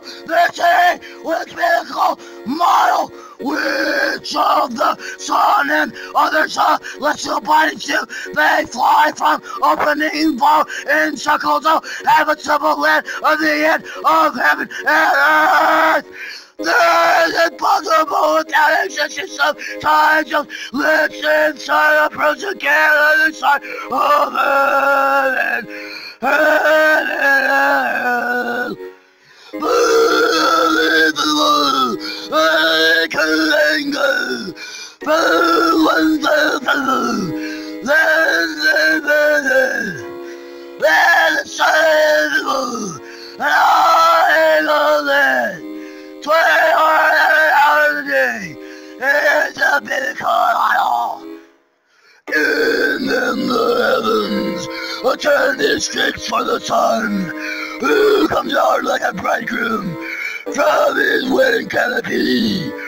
fill the with miracle model which of the sun and other celestial bodies do they fly from opening vault in circles of habitable land of the end of heaven and earth? There is impossible without existence of times of lips inside a person can inside of heaven. Heaven. For the sun, who comes out like a bridegroom from his wedding canopy.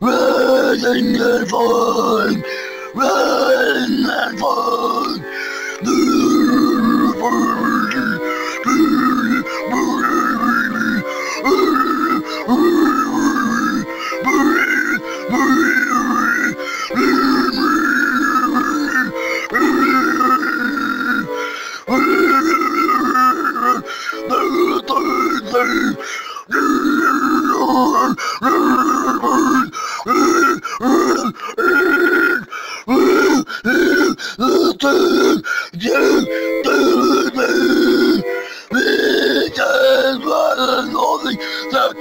Rising and rising and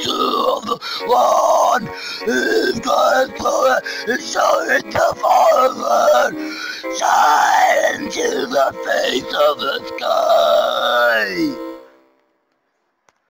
of the lawn is God's glory is showing to forward, shine into the face of the sky.